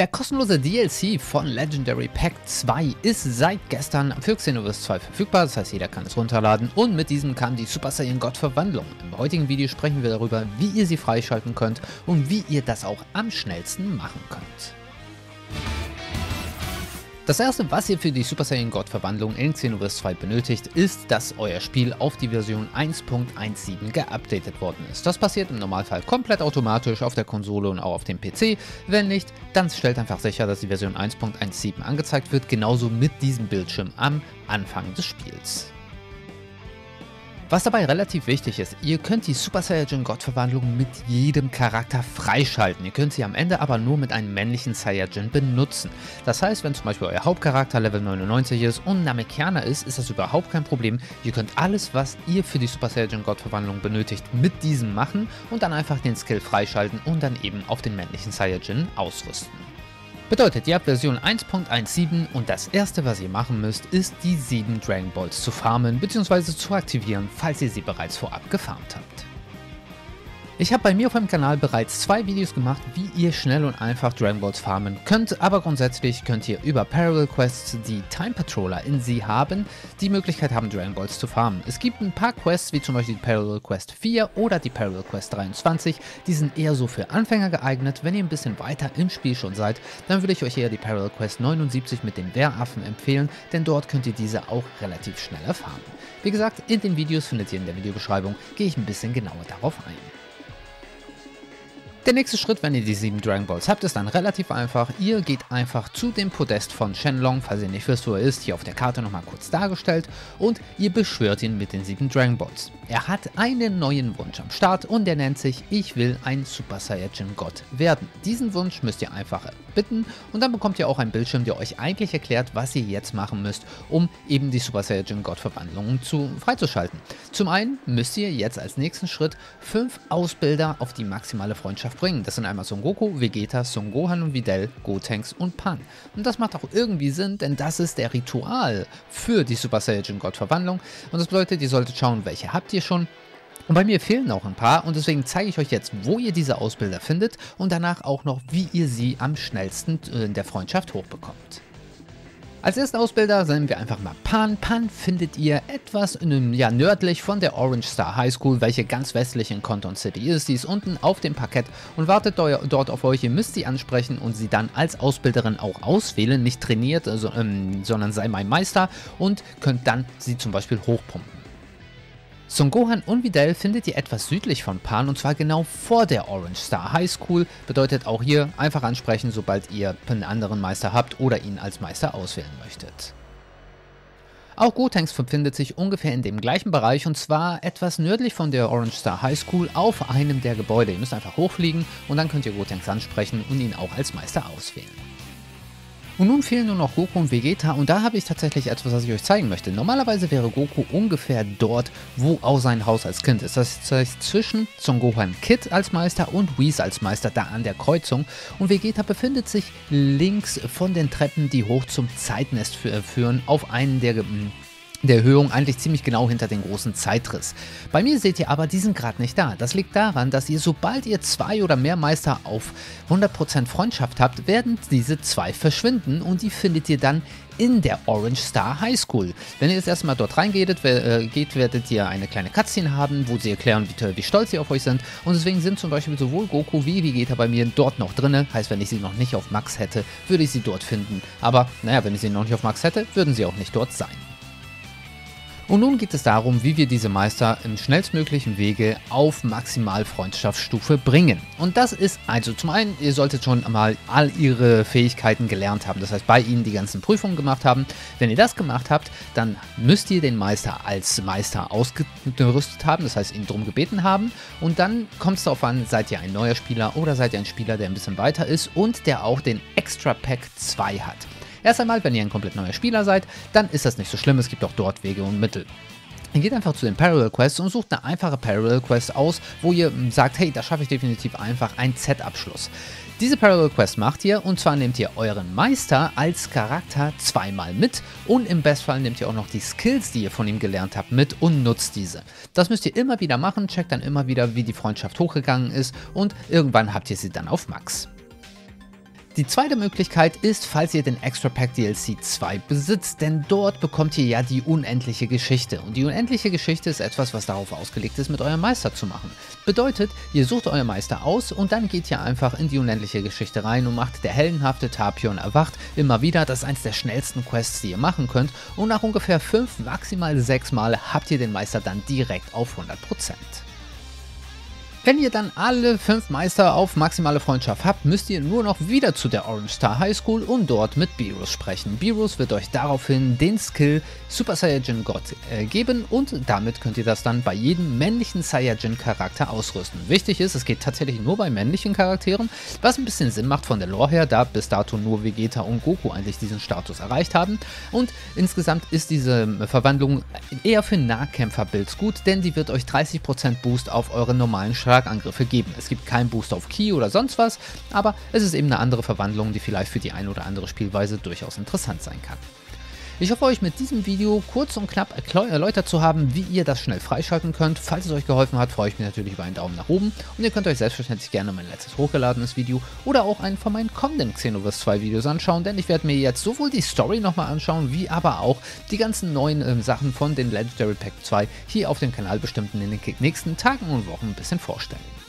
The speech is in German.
Der kostenlose DLC von Legendary Pack 2 ist seit gestern für Xenoverse 2 verfügbar, das heißt jeder kann es runterladen und mit diesem kam die Super Saiyan God Verwandlung. Im heutigen Video sprechen wir darüber, wie ihr sie freischalten könnt und wie ihr das auch am schnellsten machen könnt. Das erste, was ihr für die Super Saiyan God Verwandlung in Xenoverse 2 benötigt, ist, dass euer Spiel auf die Version 1.17 geupdatet worden ist. Das passiert im Normalfall komplett automatisch auf der Konsole und auch auf dem PC. Wenn nicht, dann stellt einfach sicher, dass die Version 1.17 angezeigt wird, genauso mit diesem Bildschirm am Anfang des Spiels. Was dabei relativ wichtig ist, ihr könnt die Super Saiyajin God Verwandlung mit jedem Charakter freischalten. Ihr könnt sie am Ende aber nur mit einem männlichen Saiyajin benutzen. Das heißt, wenn zum Beispiel euer Hauptcharakter Level 99 ist und Namekianer ist, ist das überhaupt kein Problem. Ihr könnt alles, was ihr für die Super Saiyajin God Verwandlung benötigt, mit diesem machen und dann einfach den Skill freischalten und dann eben auf den männlichen Saiyajin ausrüsten. Bedeutet, ihr habt Version 1.17 und das erste, was ihr machen müsst, ist die 7 Dragon Balls zu farmen bzw. zu aktivieren, falls ihr sie bereits vorab gefarmt habt. Ich habe bei mir auf meinem Kanal bereits zwei Videos gemacht, wie ihr schnell und einfach Dragon Balls farmen könnt, aber grundsätzlich könnt ihr über Parallel Quests, die Time Patroller in sie haben, die Möglichkeit haben, Dragon Balls zu farmen. Es gibt ein paar Quests, wie zum Beispiel die Parallel Quest 4 oder die Parallel Quest 23, die sind eher so für Anfänger geeignet. Wenn ihr ein bisschen weiter im Spiel schon seid, dann würde ich euch eher die Parallel Quest 79 mit den Wehraffen empfehlen, denn dort könnt ihr diese auch relativ schnell erfahren. Wie gesagt, in den Videos findet ihr in der Videobeschreibung, gehe ich ein bisschen genauer darauf ein. Der nächste Schritt, wenn ihr die 7 Dragon Balls habt, ist dann relativ einfach. Ihr geht einfach zu dem Podest von Shenlong, falls ihr nicht wisst, wo er ist, hier auf der Karte nochmal kurz dargestellt, und ihr beschwört ihn mit den 7 Dragon Balls. Er hat einen neuen Wunsch am Start und der nennt sich, ich will ein Super Saiyajin Gott werden. Diesen Wunsch müsst ihr einfach bitten und dann bekommt ihr auch einen Bildschirm, der euch eigentlich erklärt, was ihr jetzt machen müsst, um eben die Super Saiyajin Gott Verwandlungen zu, freizuschalten. Zum einen müsst ihr jetzt als nächsten Schritt 5 Ausbilder auf die maximale Freundschaft bringen. Das sind einmal Son Goku, Vegeta, Son Gohan und Videl, Gotenks und Pan. Und das macht auch irgendwie Sinn, denn das ist der Ritual für die Super Saiyajin God Verwandlung. Und das bedeutet, ihr solltet schauen, welche habt ihr ihr schon. Und bei mir fehlen auch ein paar und deswegen zeige ich euch jetzt, wo ihr diese Ausbilder findet und danach auch noch, wie ihr sie am schnellsten in der Freundschaft hochbekommt. Als ersten Ausbilder nehmen wir einfach mal Pan. Pan findet ihr etwas in, ja, nördlich von der Orange Star High School, welche ganz westlich in Conton City ist. Sie ist unten auf dem Parkett und wartet dort auf euch. Ihr müsst sie ansprechen und sie dann als Ausbilderin auch auswählen. Nicht trainiert, also, ähm, sondern sei mein Meister und könnt dann sie zum Beispiel hochpumpen. Son Gohan und Videl findet ihr etwas südlich von Pan und zwar genau vor der Orange Star High School. Bedeutet auch hier einfach ansprechen, sobald ihr einen anderen Meister habt oder ihn als Meister auswählen möchtet. Auch Gotenks befindet sich ungefähr in dem gleichen Bereich und zwar etwas nördlich von der Orange Star High School auf einem der Gebäude. Ihr müsst einfach hochfliegen und dann könnt ihr Gotenks ansprechen und ihn auch als Meister auswählen. Und nun fehlen nur noch Goku und Vegeta und da habe ich tatsächlich etwas, was ich euch zeigen möchte. Normalerweise wäre Goku ungefähr dort, wo auch sein Haus als Kind ist. Das heißt zwischen Son Gohan Kid als Meister und Whis als Meister da an der Kreuzung. Und Vegeta befindet sich links von den Treppen, die hoch zum Zeitnest führen, auf einen der der Erhöhung eigentlich ziemlich genau hinter den großen Zeitriss. Bei mir seht ihr aber, die sind gerade nicht da. Das liegt daran, dass ihr, sobald ihr zwei oder mehr Meister auf 100% Freundschaft habt, werden diese zwei verschwinden und die findet ihr dann in der Orange Star High School. Wenn ihr jetzt erstmal dort reingeht, äh, geht, werdet ihr eine kleine Cutscene haben, wo sie erklären, wie, wie, stolz sie auf euch sind. Und deswegen sind zum Beispiel sowohl Goku wie Vegeta bei mir dort noch drin. Heißt, wenn ich sie noch nicht auf Max hätte, würde ich sie dort finden. Aber naja, wenn ich sie noch nicht auf Max hätte, würden sie auch nicht dort sein. Und nun geht es darum, wie wir diese Meister im schnellstmöglichen Wege auf Maximalfreundschaftsstufe bringen. Und das ist also zum einen, ihr solltet schon mal all ihre Fähigkeiten gelernt haben. Das heißt, bei ihnen die ganzen Prüfungen gemacht haben. Wenn ihr das gemacht habt, dann müsst ihr den Meister als Meister ausgerüstet haben. Das heißt, ihn darum gebeten haben. Und dann kommt es darauf an, seid ihr ein neuer Spieler oder seid ihr ein Spieler, der ein bisschen weiter ist und der auch den Extra Pack 2 hat. Erst einmal, wenn ihr ein komplett neuer Spieler seid, dann ist das nicht so schlimm, es gibt auch dort Wege und Mittel. Ihr geht einfach zu den Parallel Quests und sucht eine einfache Parallel Quest aus, wo ihr sagt, hey, da schaffe ich definitiv einfach einen Z-Abschluss. Diese Parallel Quest macht ihr und zwar nehmt ihr euren Meister als Charakter zweimal mit und im Bestfall nehmt ihr auch noch die Skills, die ihr von ihm gelernt habt, mit und nutzt diese. Das müsst ihr immer wieder machen, checkt dann immer wieder, wie die Freundschaft hochgegangen ist und irgendwann habt ihr sie dann auf Max. Die zweite Möglichkeit ist, falls ihr den Extra Pack DLC 2 besitzt, denn dort bekommt ihr ja die unendliche Geschichte. Und die unendliche Geschichte ist etwas, was darauf ausgelegt ist, mit eurem Meister zu machen. Bedeutet, ihr sucht euren Meister aus und dann geht ihr einfach in die unendliche Geschichte rein und macht der heldenhafte Tapion erwacht immer wieder. Das ist eins der schnellsten Quests, die ihr machen könnt. Und nach ungefähr 5, maximal 6 Mal habt ihr den Meister dann direkt auf 100%. Wenn ihr dann alle fünf Meister auf maximale Freundschaft habt, müsst ihr nur noch wieder zu der Orange Star High School und dort mit Beerus sprechen. Beerus wird euch daraufhin den Skill Super Saiyajin God äh, geben und damit könnt ihr das dann bei jedem männlichen Saiyajin Charakter ausrüsten. Wichtig ist, es geht tatsächlich nur bei männlichen Charakteren, was ein bisschen Sinn macht von der Lore her, da bis dato nur Vegeta und Goku eigentlich diesen Status erreicht haben. Und insgesamt ist diese Verwandlung eher für Nahkämpfer-Builds gut, denn die wird euch 30% Boost auf eure normalen Charakter Schlagangriffe geben. Es gibt keinen Boost auf Key oder sonst was, aber es ist eben eine andere Verwandlung, die vielleicht für die eine oder andere Spielweise durchaus interessant sein kann. Ich hoffe euch mit diesem Video kurz und knapp erläutert zu haben, wie ihr das schnell freischalten könnt. Falls es euch geholfen hat, freue ich mich natürlich über einen Daumen nach oben und ihr könnt euch selbstverständlich gerne mein letztes hochgeladenes Video oder auch einen von meinen kommenden Xenoverse 2 Videos anschauen, denn ich werde mir jetzt sowohl die Story nochmal anschauen, wie aber auch die ganzen neuen äh, Sachen von den Legendary Pack 2 hier auf dem Kanal bestimmt in den nächsten Tagen und Wochen ein bisschen vorstellen.